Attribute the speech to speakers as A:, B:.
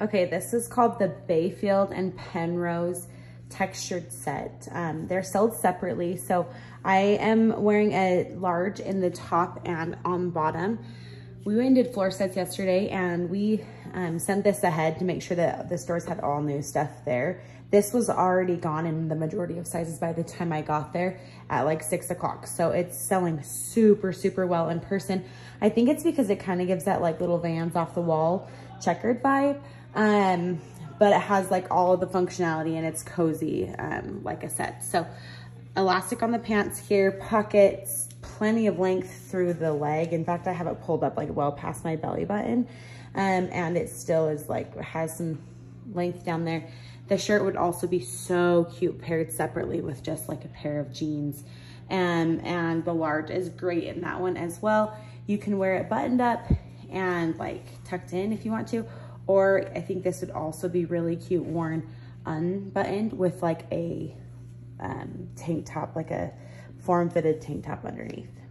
A: Okay, this is called the Bayfield and Penrose textured set. Um, they're sold separately. So I am wearing a large in the top and on bottom. We went and did floor sets yesterday and we um, sent this ahead to make sure that the stores had all new stuff there. This was already gone in the majority of sizes by the time I got there at like six o'clock. So it's selling super, super well in person. I think it's because it kind of gives that like little Vans off the wall checkered vibe. Um, but it has like all of the functionality and it's cozy, um, like I said. So elastic on the pants here, pockets, plenty of length through the leg. In fact, I have it pulled up like well past my belly button. Um, and it still is like, has some length down there. The shirt would also be so cute paired separately with just like a pair of jeans. Um, and the large is great in that one as well. You can wear it buttoned up and like tucked in if you want to, or I think this would also be really cute worn unbuttoned with like a um, tank top, like a form-fitted tank top underneath.